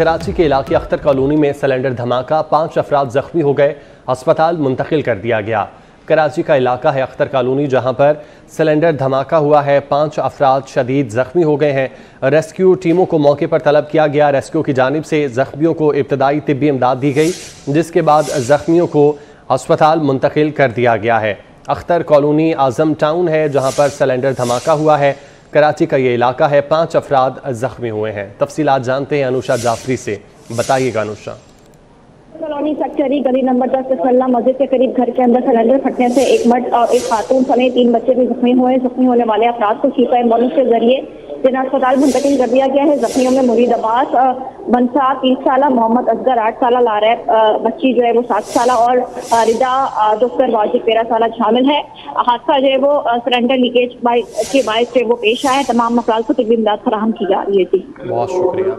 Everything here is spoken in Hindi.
कराची के इलाके अख्तर कॉलोनी में सिलेंडर धमाका, पाँच अफराद जख्मी हो गए, अस्पताल मुंतकिल कर दिया गया। कराची का इलाका है अख्तर कॉलोनी, जहाँ पर सिलेंडर धमाका हुआ है, पाँच अफराद शदीद जख्मी हो गए हैं। रेस्क्यू टीमों को मौके पर तलब किया गया। रेस्क्यू की जानब से जख्मियों को इब्तदाई तिबी इमदाद दी गई, जिसके बाद जख्मियों को अस्पताल मुंतकिल कर दिया गया है। अख्तर कॉलोनी आज़म टाउन है, जहाँ पर सिलेंडर धमाका हुआ है। कराची का ये इलाका है, पाँच अफराद जख्मी हुए हैं। तफसीत जानते हैं अनुषा जाफरी से। बताइएगा अनुषा। कॉलोनी सेक्टरी गली नंबर दस तसल्ला मस्जिद के करीब घर के अंदर सिलेंडर फटने से एक मर्द और एक खातून समेत तीन बच्चे भी जख्मी हुए जख्मी होने वाले अफराद को शिफा एंबुलेंस के ज़रिए जिला अस्पताल मुंतकिल कर दिया गया है, जख्मियों में मुरीद अब्बास बंसा तीस साल मोहम्मद असगर आठ साल लारैब बच्ची जो है वो सात साल और रिदा दोस्तर वाजिब तेरह साल शामिल है। हादसा जो है वो सिलेंडर लीकेज के बायस जो वो पेश आया है। तमाम अफराद को तबी इमदाद फराहम की जा रही है जी बहुत शुक्रिया।